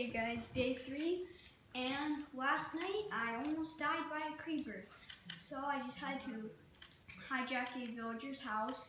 You guys, day three, and last night I almost died by a creeper. So I just had to hijack a villager's house,